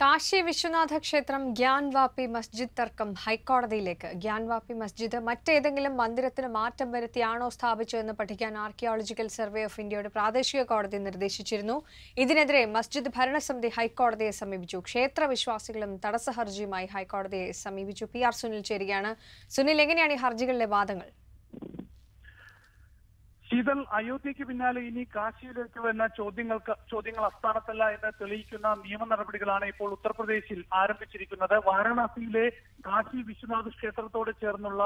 കാശി വിശ്വനാഥ ക്ഷേത്രം ഗ്യാൻവാപ്പി മസ്ജിദ് തർക്കം ഹൈക്കോടതിയിലേക്ക്. ഗ്യാൻവാപ്പി മസ്ജിദ് മറ്റേതെങ്കിലും മന്ദിരത്തിന് മാറ്റം വരുത്തിയാണോ സ്ഥാപിച്ചതെന്ന് പഠിക്കാൻ ആർക്കിയോളജിക്കൽ സർവേ ഓഫ് ഇന്ത്യയുടെ പ്രാദേശിക കോടതി നിർദ്ദേശിച്ചിരുന്നു. ഇതിനെതിരെ മസ്ജിദ് ഭരണസമിതി ഹൈക്കോടതിയെ സമീപിച്ചു. ക്ഷേത്ര വിശ്വാസികളും തടസ്സ ഹർജിയുമായി ഹൈക്കോടതിയെ സമീപിച്ചു. പി ആർ സുനിൽ ചേരുകയാണ്. സുനിൽ എങ്ങനെയാണ് ഈ ഹർജികളിലെ വാദങ്ങൾ? ശീതൽ അയോധ്യയ്ക്ക് പിന്നാലെ ഇനി കാശിയിലേക്ക് വരുന്ന ചോദ്യങ്ങൾക്ക് ചോദ്യങ്ങൾ അസ്ഥാനത്തല്ല എന്ന് തെളിയിക്കുന്ന നിയമ നടപടികളാണ് ഇപ്പോൾ ഉത്തർപ്രദേശിൽ ആരംഭിച്ചിരിക്കുന്നത്. വാരാണസിയിലെ കാശി വിശ്വനാഥ് ക്ഷേത്രത്തോട് ചേർന്നുള്ള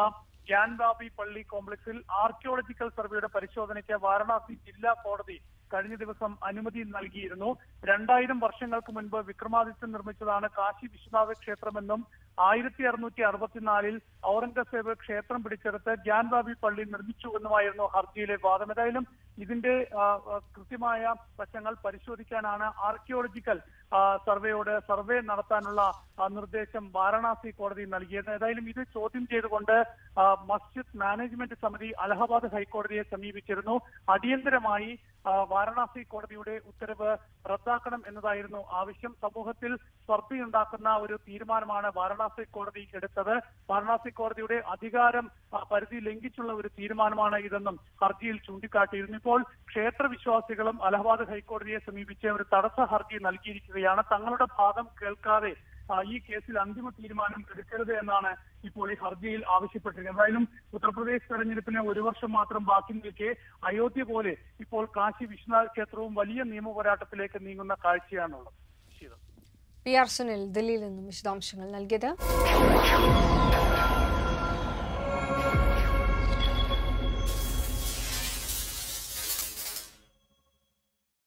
ഗ്യാൻബാബി പള്ളി കോംപ്ലക്സിൽ ആർക്കിയോളജിക്കൽ സർവേയുടെ പരിശോധനയ്ക്ക് വാരാണസി ജില്ലാ കോടതി കഴിഞ്ഞ ദിവസം അനുമതി നൽകിയിരുന്നു. രണ്ടായിരം വർഷങ്ങൾക്ക് മുൻപ് വിക്രമാദിത്യൻ നിർമ്മിച്ചതാണ് കാശി വിശ്വനാഥ ക്ഷേത്രമെന്നും ആയിരത്തി അറുന്നൂറ്റി അറുപത്തിനാലിൽ ഔറംഗസേബ് ക്ഷേത്രം പിടിച്ചെടുത്ത് ജ്ഞാൻബാബി പള്ളി നിർമ്മിച്ചുവെന്നുമായിരുന്നു ഹർജിയിലെ വാദം. ഏതായാലും ഇതിന്റെ കൃത്യമായ വശങ്ങൾ പരിശോധിക്കാനാണ് ആർക്കിയോളജിക്കൽ സർവേയോട് സർവേ നടത്താനുള്ള നിർദ്ദേശം വാരണാസി കോടതി നൽകിയത്. ഏതായാലും ഇത് ചോദ്യം ചെയ്തുകൊണ്ട് മസ്ജിദ് മാനേജ്മെന്റ് സമിതി അലഹബാദ് ഹൈക്കോടതിയെ സമീപിച്ചിരുന്നു. അടിയന്തരമായി വാരണാസി കോടതിയുടെ ഉത്തരവ് റദ്ദാക്കണം എന്നതായിരുന്നു ആവശ്യം. സമൂഹത്തിൽ സ്പർദ്ധയുണ്ടാക്കുന്ന ഒരു തീരുമാനമാണ് വാരണാസി കോടതി എടുത്തത്. വാരണാസി കോടതിയുടെ അധികാരം പരിധി ലംഘിച്ചുള്ള ഒരു തീരുമാനമാണ് ഇതെന്നും ഹർജിയിൽ ചൂണ്ടിക്കാട്ടിയിരുന്നു. ഇപ്പോൾ ക്ഷേത്ര വിശ്വാസികളും അലഹബാദ് ഹൈക്കോടതിയെ സമീപിച്ച് ഒരു തടസ്സ ഹർജി നൽകിയിരിക്കുകയാണ്. തങ്ങളുടെ ഭാഗം കേൾക്കാതെ ഈ കേസിൽ അന്തിമ തീരുമാനം എടുക്കരുത് എന്നാണ് ഇപ്പോൾ ഈ ഹർജിയിൽ ആവശ്യപ്പെട്ടിരിക്കുന്നത്. എന്തായാലും ഉത്തർപ്രദേശ് തെരഞ്ഞെടുപ്പിന് ഒരു വർഷം മാത്രം ബാക്കി നിൽക്കെ അയോധ്യ പോലെ ഇപ്പോൾ കാശി വിശ്വനാഥ് ക്ഷേത്രവും വലിയ നിയമ പോരാട്ടത്തിലേക്ക് നീങ്ങുന്ന കാഴ്ചയാണുള്ളത്. പി സുനിൽ ദില്ലിയിൽ നിന്നും വിശദാംശങ്ങൾ നൽകിയത്.